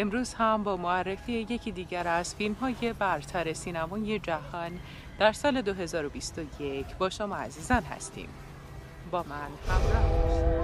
امروز هم با معرفی یکی دیگر از فیلم های برتر سینمای جهان در سال 2021 با شما عزیزان هستیم. با من همراه.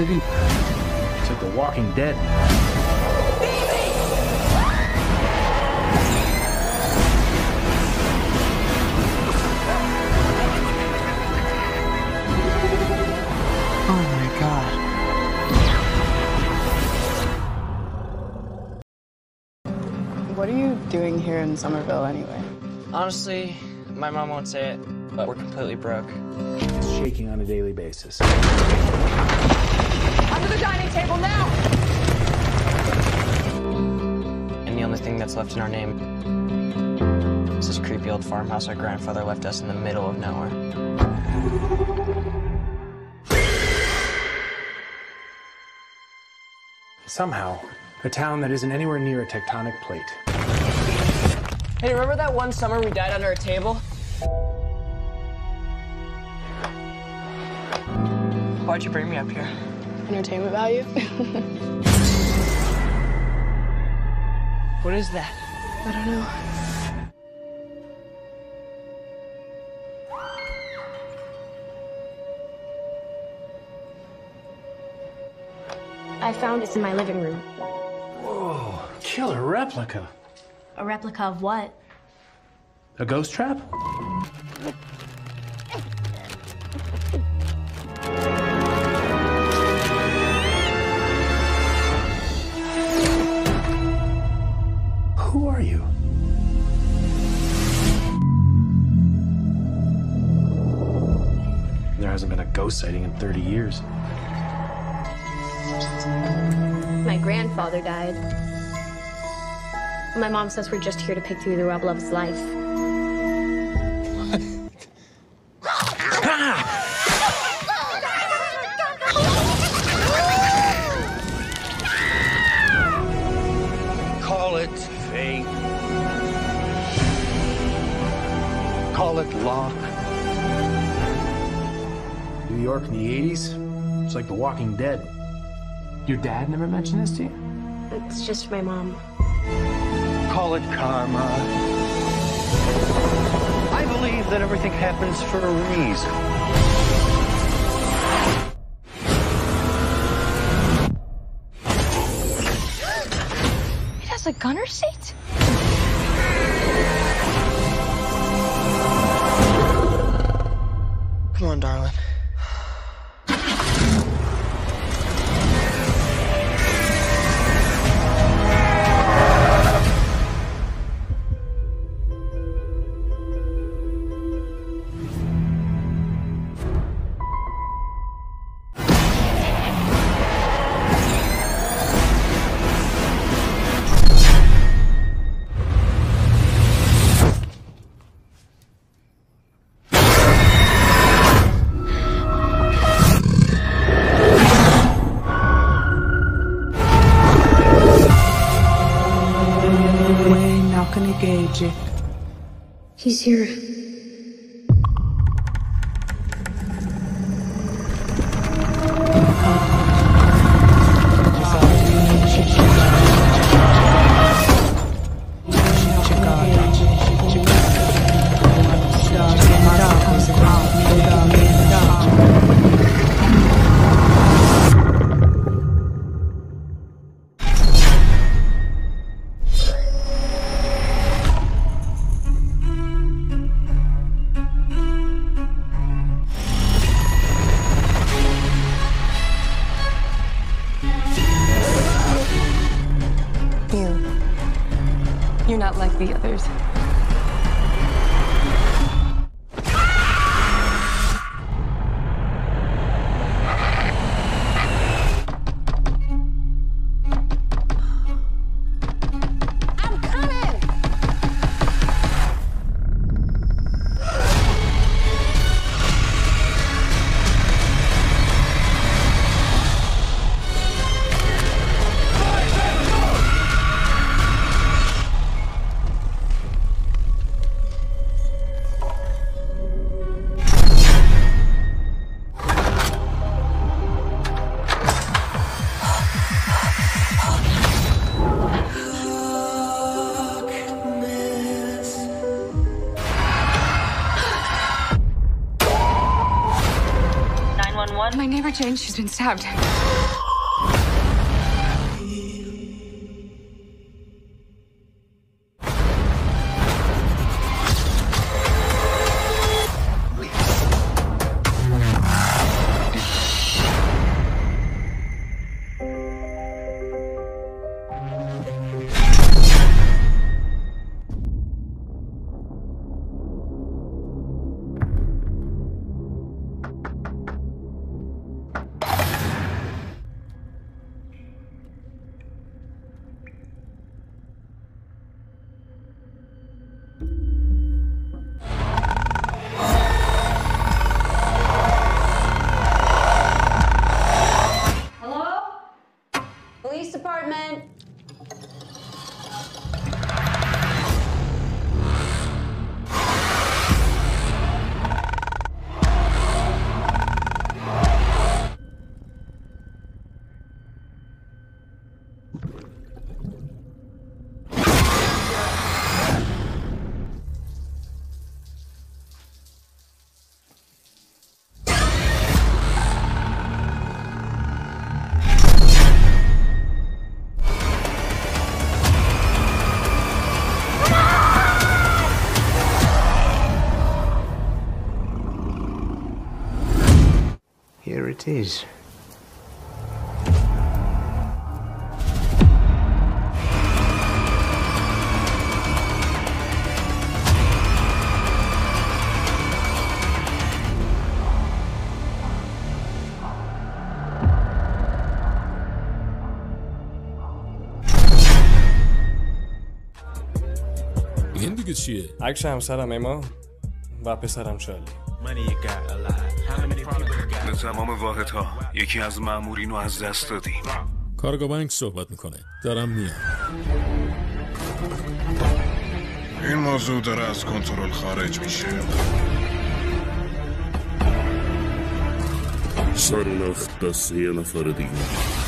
City. It's like The Walking Dead. Oh my god. What are you doing here in Summerville anyway? Honestly, my mom won't say it, but we're completely broke. It's shaking on a daily basis. Under the dining table now! And the only thing that's left in our name is this creepy old farmhouse our grandfather left us in the middle of nowhere. Somehow, a town that isn't anywhere near a tectonic plate. Hey, remember that one summer we died under a table? Why'd you bring me up here? Entertainment value? What is that? I don't know. I found this in my living room. Whoa, killer replica. A replica of what? A ghost trap? Hasn't been a ghost sighting in 30 years. My grandfather died. My mom says we're just here to pick through the rubble of his life. Call it fate. Call it luck. New York in the 80s? It's like The Walking Dead. Your dad never mentioned this to you? It's just my mom. Call it karma. I believe that everything happens for a reason. It has a gunner seat? Come on, darling. He's here. Not like the others. My neighbor Jane, she's been stabbed. Here it is. این دیگه چیه؟ عکس همسرم اما و پسرم شالی به تمام واحدها. یکی از مامورین رو از دست دادیم. کارگاه بانک صحبت می‌کنه. دارم میام. این موضوع داره از کنترل خارج میشه. شرناخت دست یه نفر دیگه.